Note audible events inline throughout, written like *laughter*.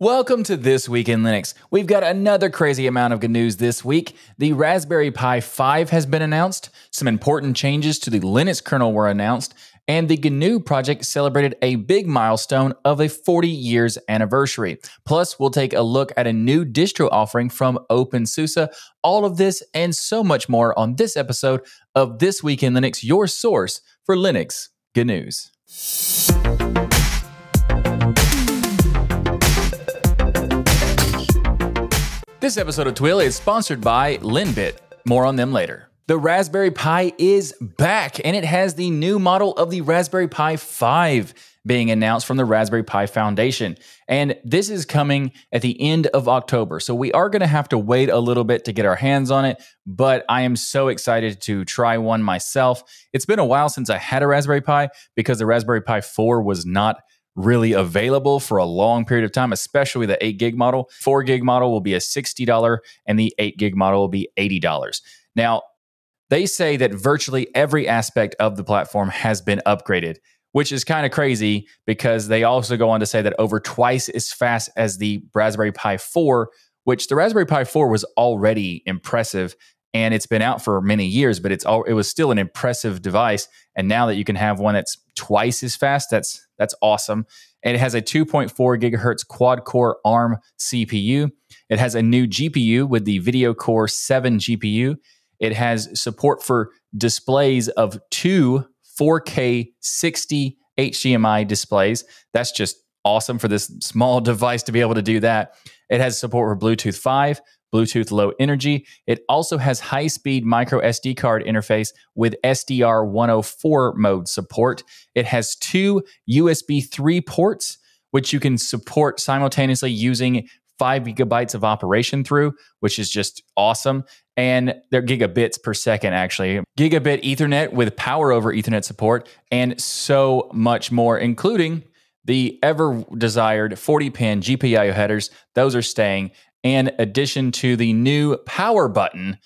Welcome to This Week in Linux. We've got another crazy amount of good news this week. The Raspberry Pi 5 has been announced, some important changes to the Linux kernel were announced, and the GNU project celebrated a big milestone of a 40 years anniversary. Plus, we'll take a look at a new distro offering from OpenSUSE. All of this and so much more on this episode of This Week in Linux, your source for Linux GNews. This episode of TWIL is sponsored by Linbit. More on them later. The Raspberry Pi is back, and it has the new model of the Raspberry Pi 5 being announced from the Raspberry Pi Foundation. And this is coming at the end of October. So we are going to have to wait a little bit to get our hands on it, but I am so excited to try one myself. It's been a while since I had a Raspberry Pi because the Raspberry Pi 4 was not really available for a long period of time, especially the 8 gig model. 4 gig model will be a $60 and the 8 gig model will be $80. Now, they say that virtually every aspect of the platform has been upgraded, which is kind of crazy because they also go on to say that over twice as fast as the Raspberry Pi 4, which the Raspberry Pi 4 was already impressive and it's been out for many years, but it's all it was still an impressive device. And now that you can have one that's twice as fast, that's that's awesome. And it has a 2.4 gigahertz quad core ARM CPU. It has a new GPU with the VideoCore 7 GPU. It has support for displays of two 4K 60 HDMI displays. That's just awesome for this small *laughs* device to be able to do that. It has support for Bluetooth 5, Bluetooth Low Energy. It also has high speed micro SD card interface with SDR 104 mode support. It has two USB 3 ports, which you can support simultaneously using five gigabytes of operation through, which is just awesome. And they're gigabits per second, actually. Gigabit Ethernet with power over Ethernet support, and so much more, including the ever desired 40 pin GPIO headers. Those are staying and addition to the new power button,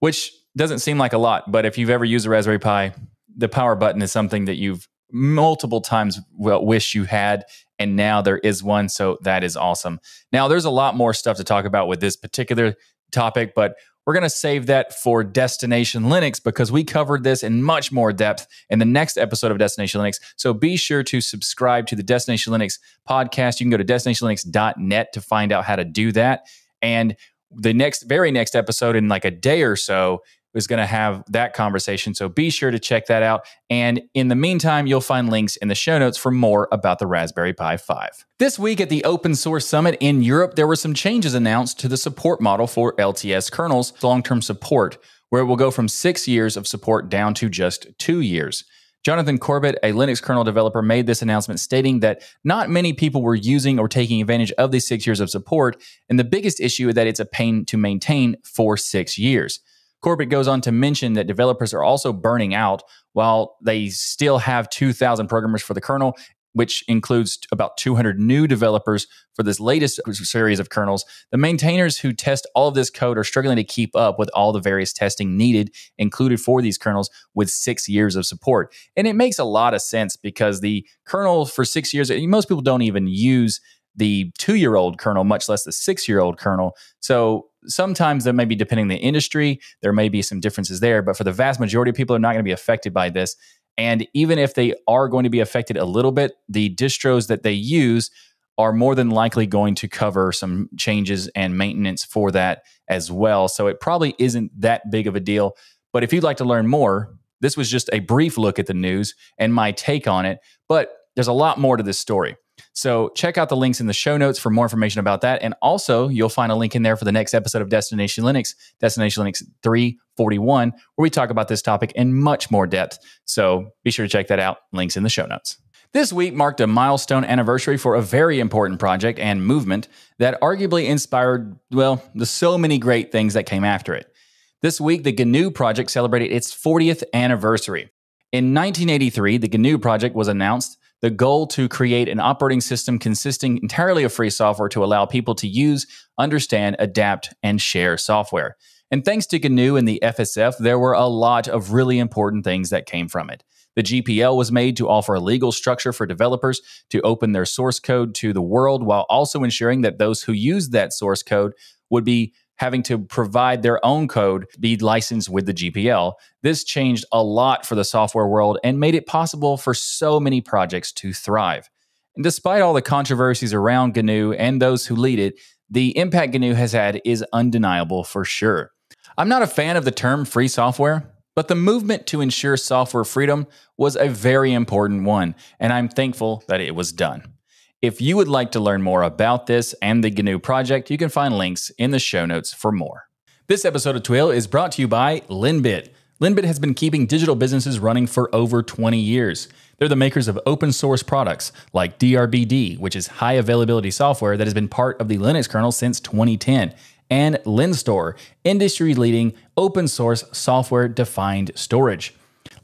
which doesn't seem like a lot, but if you've ever used a Raspberry Pi, the power button is something that you've multiple times well, wish you had and now there is one so that is awesome. Now there's a lot more stuff to talk about with this particular topic but we're going to save that for Destination Linux because we covered this in much more depth in the next episode of Destination Linux. So be sure to subscribe to the Destination Linux podcast. You can go to destinationlinux.net to find out how to do that. And the next, very next episode in like a day or so is going to have that conversation. So be sure to check that out. And in the meantime, you'll find links in the show notes for more about the Raspberry Pi 5. This week at the Open Source Summit in Europe, there were some changes announced to the support model for LTS kernels, long term support, where it will go from six years of support down to just two years. Jonathan Corbet, a Linux kernel developer, made this announcement stating that not many people were using or taking advantage of these six years of support, and the biggest issue is that it's a pain to maintain for six years. Corbet goes on to mention that developers are also burning out while they still have 2,000 programmers for the kernel, which includes about 200 new developers for this latest series of kernels. The maintainers who test all of this code are struggling to keep up with all the various testing needed, included for these kernels, with six years of support. And it makes a lot of sense because the kernel for six years, most people don't even use the two year old kernel, much less the six year old kernel. So sometimes there may be depending on the industry, there may be some differences there, but for the vast majority of people are not going to be affected by this. And even if they are going to be affected a little bit, the distros that they use are more than likely going to cover some changes and maintenance for that as well. So it probably isn't that big of a deal. But if you'd like to learn more, this was just a brief look at the news and my take on it. But there's a lot more to this story. So check out the links in the show notes for more information about that. And also, you'll find a link in there for the next episode of Destination Linux, Destination Linux 341, where we talk about this topic in much more depth. So be sure to check that out. Links in the show notes. This week marked a milestone anniversary for a very important project and movement that arguably inspired, well, the so many great things that came after it. This week, the GNU project celebrated its 40th anniversary. In 1983, the GNU project was announced the goal to create an operating system consisting entirely of free software to allow people to use, understand, adapt, and share software. And thanks to GNU and the FSF, there were a lot of really important things that came from it. The GPL was made to offer a legal structure for developers to open their source code to the world while also ensuring that those who use that source code would be having to provide their own code be licensed with the GPL. This changed a lot for the software world and made it possible for so many projects to thrive. And despite all the controversies around GNU and those who lead it, the impact GNU has had is undeniable for sure. I'm not a fan of the term free software, but the movement to ensure software freedom was a very important one, and I'm thankful that it was done. If you would like to learn more about this and the GNU project, you can find links in the show notes for more. This episode of TWIL is brought to you by Linbit. Linbit has been keeping digital businesses running for over 20 years. They're the makers of open source products like DRBD, which is high availability software that has been part of the Linux kernel since 2010, and LINSTOR, industry leading open source software defined storage.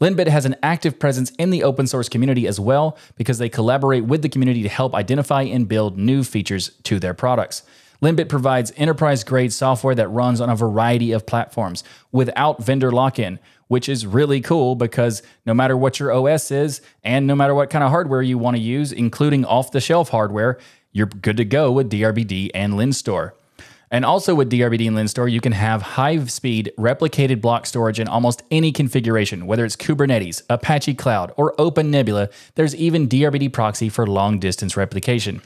Linbit has an active presence in the open source community as well because they collaborate with the community to help identify and build new features to their products. Linbit provides enterprise grade software that runs on a variety of platforms without vendor lock in, which is really cool because no matter what your OS is and no matter what kind of hardware you want to use, including off the shelf hardware, you're good to go with DRBD and LINSTOR. And also with DRBD and LINSTOR, you can have high speed replicated block storage in almost any configuration, whether it's Kubernetes, Apache Cloud, or OpenNebula. There's even DRBD proxy for long distance replication.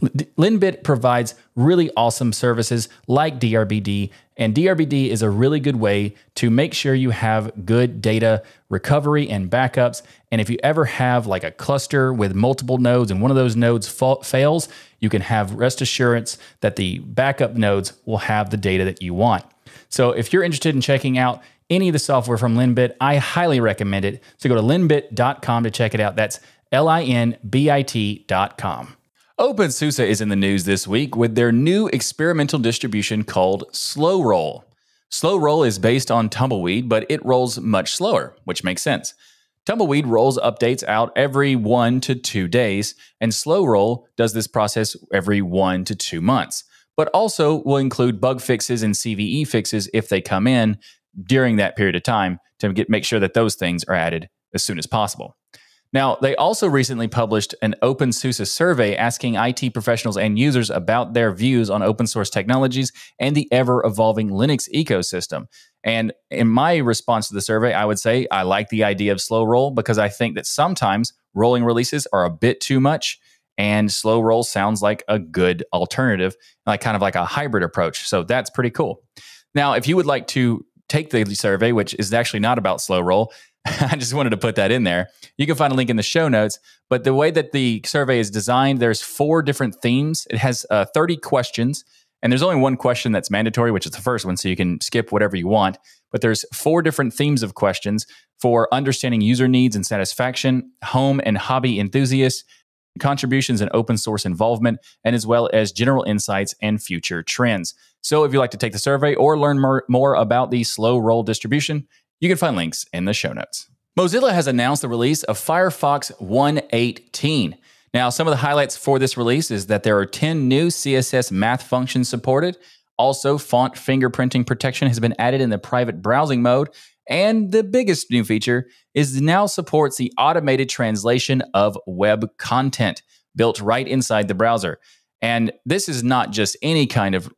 Linbit provides really awesome services like DRBD and DRBD is a really good way to make sure you have good data recovery and backups. And if you ever have like a cluster with multiple nodes and one of those nodes fa- fails, you can have rest assurance that the backup nodes will have the data that you want. So if you're interested in checking out any of the software from Linbit, I highly recommend it. So go to linbit.com to check it out. That's L I N B I T.com. OpenSUSE is in the news this week with their new experimental distribution called Slowroll. Slow Roll is based on Tumbleweed, but it rolls much slower, which makes sense. Tumbleweed rolls updates out every one to two days, and Slowroll does this process every one to two months, but also will include bug fixes and CVE fixes if they come in during that period of time to get, make sure that those things are added as soon as possible. Now, they also recently published an OpenSUSE survey asking IT professionals and users about their views on open source technologies and the ever evolving Linux ecosystem. And in my response to the survey, I would say I like the idea of Slowroll because I think that sometimes rolling releases are a bit too much and Slowroll sounds like a good alternative, like kind of like a hybrid approach. So that's pretty cool. Now, if you would like to take the survey, which is actually not about Slowroll, *laughs* I just wanted to put that in there. You can find a link in the show notes. But the way that the survey is designed, there's four different themes. It has uh, 30 questions, and there's only one question that's mandatory, which is the first one, so you can skip whatever you want. But there's four different themes of questions for understanding user needs and satisfaction, home and hobby enthusiasts, contributions and open source involvement, and as well as general insights and future trends. So if you'd like to take the survey or learn more, more about the Slowroll distribution, you can find links in the show notes. Mozilla has announced the release of Firefox 118. Now, some of the highlights for this release is that there are 10 new CSS math functions supported. Also, font fingerprinting protection has been added in the private browsing mode. And the biggest new feature is now supports the automated translation of web content built right inside the browser. And this is not just any kind of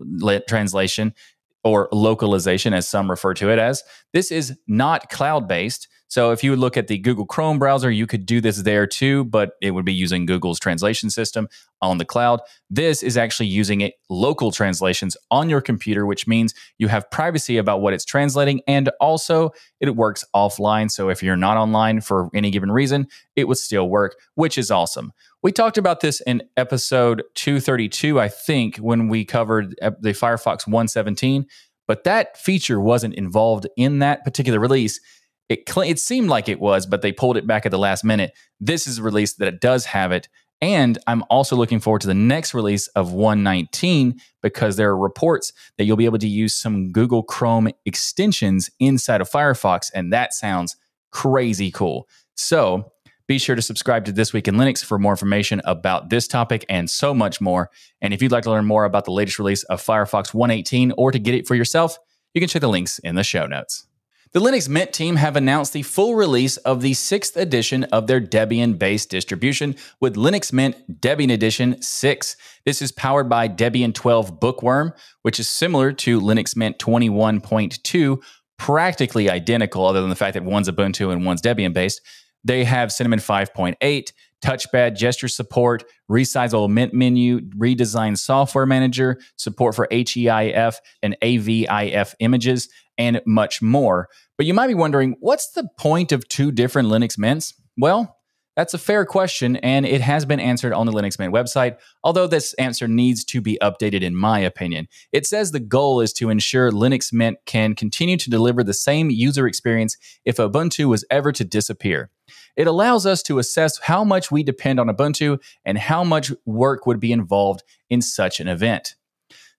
translation or localization, as some refer to it as. This is not cloud based. So if you look at the Google Chrome browser, you could do this there too, but it would be using Google's translation system on the cloud. This is actually using it local translations on your computer, which means you have privacy about what it's translating and also it works offline. So if you're not online for any given reason, it would still work, which is awesome. We talked about this in episode 232, I think, when we covered the Firefox 117, but that feature wasn't involved in that particular release. It, it seemed like it was, but they pulled it back at the last minute. This is a release that it does have it. And I'm also looking forward to the next release of 119 because there are reports that you'll be able to use some Google Chrome extensions inside of Firefox. And that sounds crazy cool. So be sure to subscribe to This Week in Linux for more information about this topic and so much more. And if you'd like to learn more about the latest release of Firefox 118 or to get it for yourself, You can check the links in the show notes. The Linux Mint team have announced the full release of the sixth edition of their Debian based distribution with Linux Mint Debian Edition 6. This is powered by Debian 12 Bookworm, which is similar to Linux Mint 21.2, practically identical, other than the fact that one's Ubuntu and one's Debian based. They have Cinnamon 5.8, touchpad gesture support, resizable menu, redesigned software manager, support for HEIF and AVIF images, and much more. But you might be wondering, what's the point of two different Linux mints? Well, that's a fair question, and it has been answered on the Linux Mint website, although this answer needs to be updated, in my opinion. It says the goal is to ensure Linux Mint can continue to deliver the same user experience if Ubuntu was ever to disappear. It allows us to assess how much we depend on Ubuntu and how much work would be involved in such an event.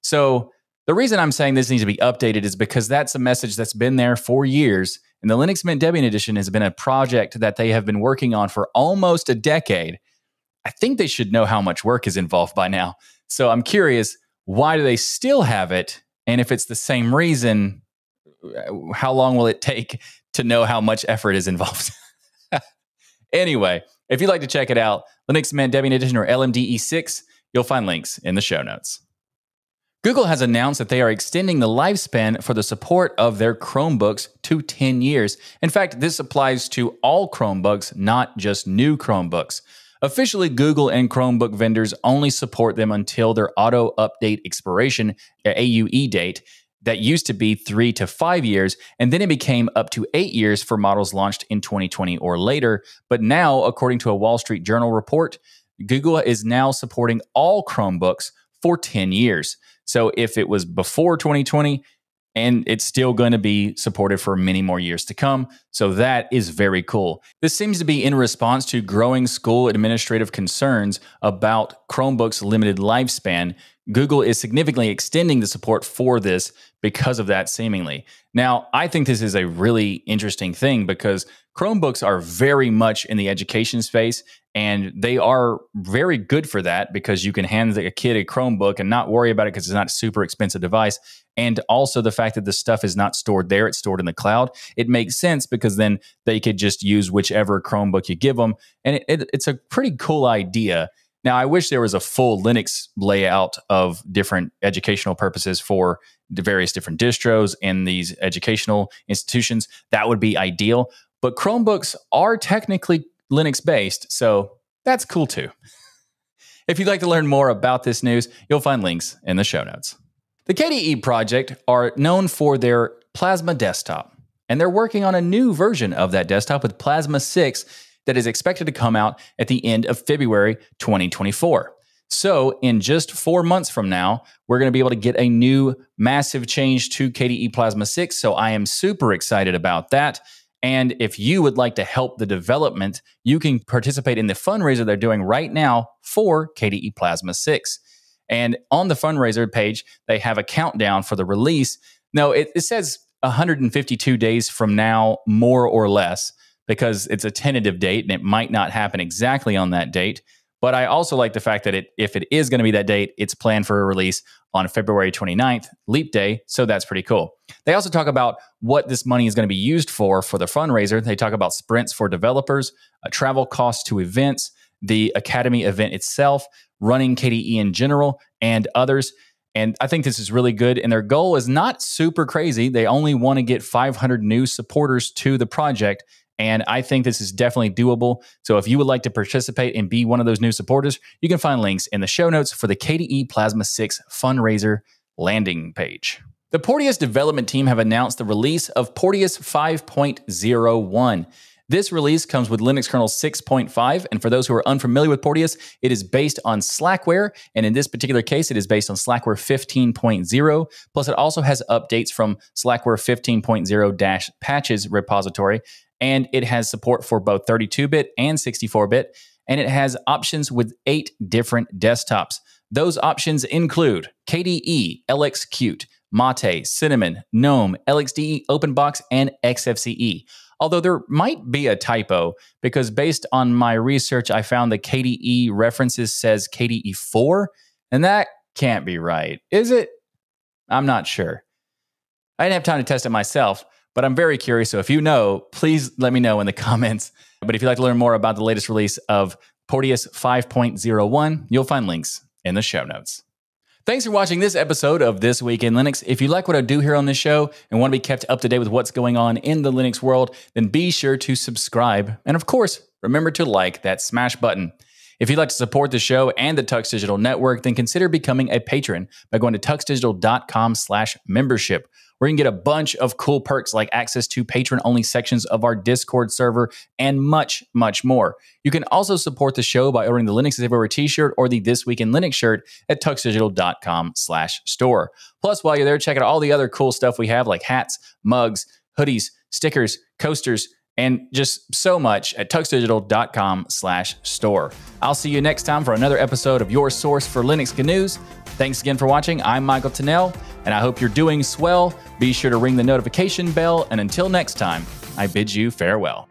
So, the reason I'm saying this needs to be updated is because that's a message that's been there for years. And the Linux Mint Debian Edition has been a project that they have been working on for almost a decade. I think they should know how much work is involved by now. So I'm curious, why do they still have it? And if it's the same reason, uh, how long will it take to know how much effort is involved? *laughs* anyway, if you'd like to check it out, Linux Mint Debian Edition or LMDE6, you'll find links in the show notes. Google has announced that they are extending the lifespan for the support of their Chromebooks to 10 years. In fact, this applies to all Chromebooks, not just new Chromebooks. Officially, Google and Chromebook vendors only support them until their auto update expiration, their AUE date, that used to be three to five years, and then it became up to eight years for models launched in 2020 or later. But now, according to a Wall Street Journal report, Google is now supporting all Chromebooks for 10 years. So if it was before 2020, and it's still going to be supported for many more years to come. So that is very cool. This seems to be in response to growing school administrative concerns about Chromebooks' limited lifespan. Google is significantly extending the support for this because of that, seemingly. Now, I think this is a really interesting thing because Chromebooks are very much in the education space and they are very good for that because you can hand a kid a Chromebook and not worry about it because it's not a super expensive device. And also the fact that the stuff is not stored there, it's stored in the cloud. It makes sense because then they could just use whichever Chromebook you give them. And it, it, it's a pretty cool idea. Now, I wish there was a full Linux layout of different educational purposes for the various different distros and these educational institutions. That would be ideal. But Chromebooks are technically Linux based. So that's cool too. *laughs* If you'd like to learn more about this news, you'll find links in the show notes. The KDE project are known for their Plasma desktop, and they're working on a new version of that desktop with Plasma 6 that is expected to come out at the end of February 2024. So, in just four months from now, we're going to be able to get a new massive change to KDE Plasma 6. So, I am super excited about that. And if you would like to help the development, you can participate in the fundraiser they're doing right now for KDE Plasma 6. And on the fundraiser page, they have a countdown for the release. No, it, it says 152 days from now, more or less, because it's a tentative date and it might not happen exactly on that date. But I also like the fact that it, if it is going to be that date, it's planned for a release on February 29th, Leap Day. So that's pretty cool. They also talk about what this money is going to be used for for the fundraiser. They talk about sprints for developers, uh, travel costs to events, the Akademy event itself, running KDE in general, and others. And I think this is really good. And their goal is not super crazy. They only want to get 500 new supporters to the project. And I think this is definitely doable. So if you would like to participate and be one of those new supporters, you can find links in the show notes for the KDE Plasma 6 fundraiser landing page. The Porteus development team have announced the release of Porteus 5.01. This release comes with Linux kernel 6.5, and for those who are unfamiliar with Porteus, it is based on Slackware, and in this particular case, it is based on Slackware 15.0. Plus, it also has updates from Slackware 15.0 patches repository, and it has support for both 32 bit and 64 bit, and it has options with eight different desktops. Those options include KDE, LXQt, Mate, Cinnamon, GNOME, LXDE, OpenBox, and XFCE. Although there might be a typo because based on my research, I found the KDE references says KDE 4, and that can't be right, is it? I'm not sure. I didn't have time to test it myself, but I'm very curious. So if you know, please let me know in the *laughs* comments. But if you'd like to learn more about the latest release of Porteus 5.01, you'll find links in the show notes. Thanks for watching this episode of This Week in Linux. If you like what I do here on this show and want to be kept up to date with what's going on in the Linux world, then be sure to subscribe. And of course, remember to like that smash button. If you'd like to support the show and the Tux Digital Network, then consider becoming a patron by going to tuxdigital.com slash membership where you can get a bunch of cool perks like access to patron only sections of our Discord server and much, much more. You can also support the show by ordering the Linux is Everywhere t-shirt or the This Week in Linux shirt at tuxdigital.com slash store. Plus, while you're there, check out all the other cool stuff we have like hats, mugs, hoodies, stickers, coasters, and just so much at tuxdigital.com slash store. I'll see you next time for another episode of your source for Linux news. Thanks again for watching. I'm Michael Tunnell, and I hope you're doing swell. Be sure to ring the notification bell, and until next time, I bid you farewell.